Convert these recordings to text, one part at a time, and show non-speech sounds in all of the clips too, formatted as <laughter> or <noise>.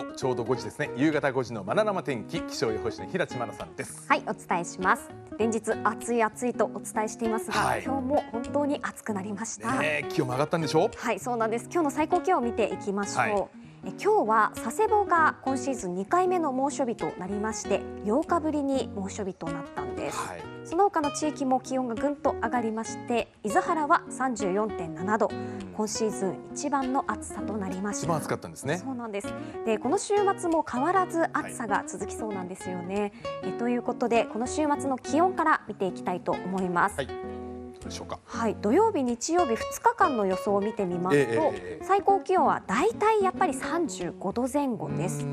おちょうど5時ですね。夕方5時のまな生天気気象予報士の平地真奈さんです。はいお伝えします。連日暑い暑いとお伝えしていますが、はい。今日も本当に暑くなりました、ねえ気温も上がったんでしょ？はいそうなんです。今日の最高気温を見ていきましょう、はい。え今日は佐世保が今シーズン2回目の猛暑日となりまして8日ぶりに猛暑日となったんです、はい。その他の地域も気温がぐんと上がりまして伊豆原は34.7度。今シーズン一番の暑さとなりました。一番暑かったんですね。そうなんです。で、この週末も変わらず暑さが続きそうなんですよね。えということで、この週末の気温から見ていきたいと思います。はいでしょうか？はい、土曜日、日曜日2日間の予想を見てみますと、ええええ最高気温はだいたいやっぱり35度前後です。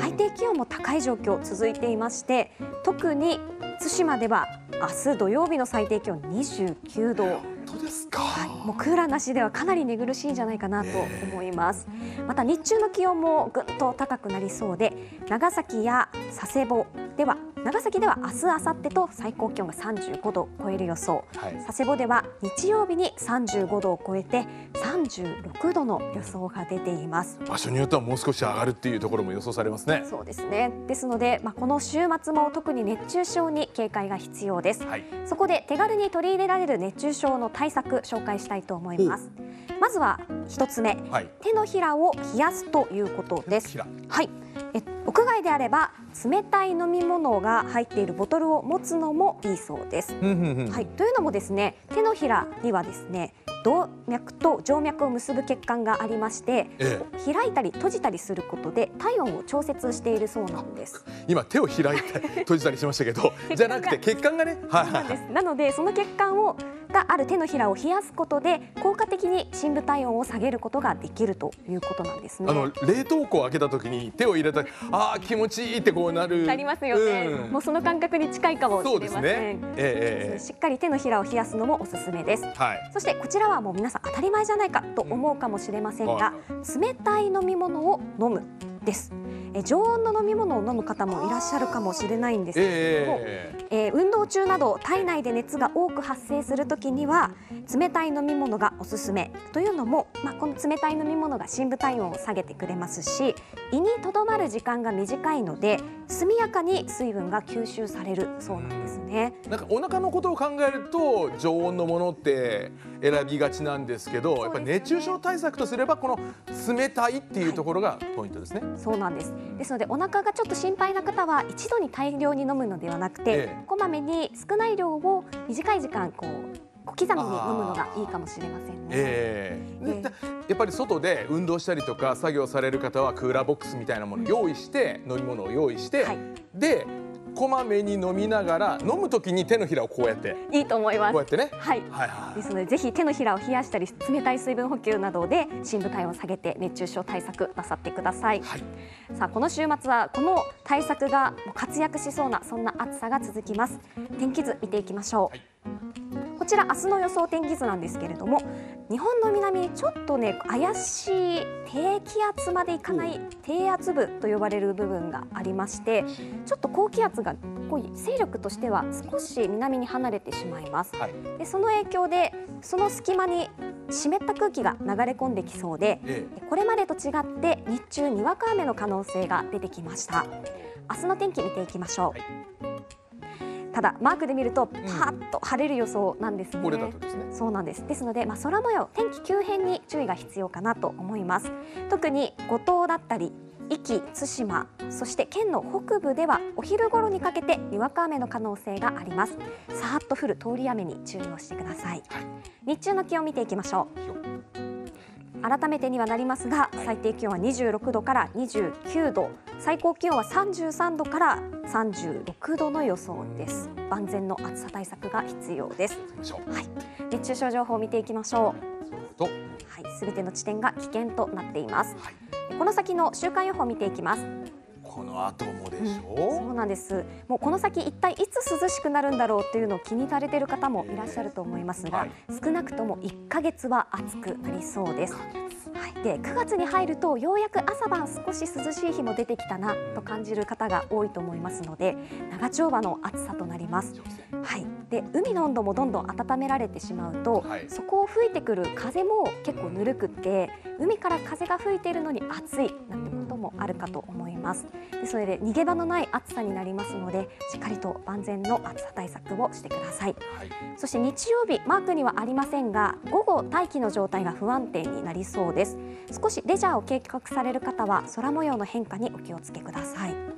最低気温も高い状況続いていまして、特に対馬では明日土曜日の最低気温29度。本当ですか、はい、もうクーラーなしではかなり寝苦しいんじゃないかなと思います。また日中の気温もぐっと高くなりそうで、長崎や佐世保では長崎では明日明後日と最高気温が35度を超える予想。はい佐世保では日曜日に35度を超えて36度の予想が出ています。場所によってはもう少し上がるっていうところも予想されますねそうですね。ですので、まあ、この週末も特に熱中症に警戒が必要です。はいそこで手軽に取り入れられる熱中症の対策紹介したいと思います。まずは一つ目、はい手のひらを冷やすということです。はい。え屋外であれば冷たい飲み物が入っているボトルを持つのもいいそうです。はい。というのもですね、手のひらにはですね、動脈と静脈を結ぶ血管がありまして、え開いたり閉じたりすることで体温を調節しているそうなんです。今手を開いて <laughs> 閉じたりしましたけどじゃなくて血管がね。はいなんです。なのでその血管をがある手のひらを冷やすことで効果的に深部体温を下げることができるということなんですね。あの冷凍庫を開けた時に手を入れたあー気持ちいいってこうなる。なりますよね、うん。もうその感覚に近いかもしれません。ね。ええええしっかり手のひらを冷やすのもおすすめです。はい。そしてこちらはもう皆さん当たり前じゃないかと思うかもしれませんが、は冷たい飲み物を飲むです。え常温の飲み物を飲む方もいらっしゃるかもしれないんですけれども、えええー運動中など体内で熱が多く発生するときには冷たい飲み物がおすすめというのも、まあ、この冷たい飲み物が深部体温を下げてくれますし胃にとどまる時間が短いので速やかに水分が吸収されるそうなんですね。なんかお腹のことを考えると常温のものって選びがちなんですけどやっぱり熱中症対策とすればこの冷たいっていうところがポイントですね。そうなんです。ですのでお腹がちょっと心配な方は一度に大量に飲むのではなくて、ええ。こまめに少ない量を短い時間こう小刻みに飲むのがいいかもしれませんね。ええ。ええ。でやっぱり外で運動したりとか作業される方はクーラーボックスみたいなものを用意して飲み物を用意して、はい。でこまめに飲みながら飲む時に手のひらをこうやっていいと思いますこうや。ってね。はいはいはいですのでぜひ手のひらを冷やしたり冷たい水分補給などで深部体温を下げて熱中症対策なさってください。はいさあこの週末はこの対策が活躍しそうなそんな暑さが続きます。天気図見ていきましょう。はいこちら明日の予想天気図なんですけれども日本の南にちょっとね怪しい低気圧までいかない低圧部と呼ばれる部分がありましてちょっと高気圧がこう勢力としては少し南に離れてしまいます。はい。でその影響でその隙間に湿った空気が流れ込んできそうでえこれまでと違って日中にわか雨の可能性が出てきました。明日の天気見ていきましょう、ただマークで見るとパーッと晴れる予想なんですね、えこれだとですね。そうなんです。ですので、まあ、空模様天気急変に注意が必要かなと思います。特に五島だったり壱岐、対馬そして県の北部ではお昼頃にかけてにわか雨の可能性があります。さーっと降る通り雨に注意をしてください。日中の気温見ていきましょう改めてにはなりますが最低気温は26度から29度最高気温は33度から36度の予想です万全の暑さ対策が必要です。はい、熱中症情報を見ていきましょとう。はい、すべての地点が危険となっています。はいこの先の週間予報を見ていきます。この後もでしょ？そうなんです。もうこの先一体いつ涼しくなるんだろうっていうのを気にされている方もいらっしゃると思いますが、はい。少なくとも1ヶ月は暑くなりそうです。はい、で9月に入るとようやく朝晩少し涼しい日も出てきたなと感じる方が多いと思いますので長丁場の暑さとなります。はい、で海の温度もどんどん温められてしまうと、はい。そこを吹いてくる風も結構ぬるくって海から風が吹いているのに暑いなんてもあるかと思います。でそれで逃げ場のない暑さになりますのでしっかりと万全の暑さ対策をしてください。はい。そして日曜日マークにはありませんが午後大気の状態が不安定になりそうです。少しレジャーを計画される方は空模様の変化にお気をつけください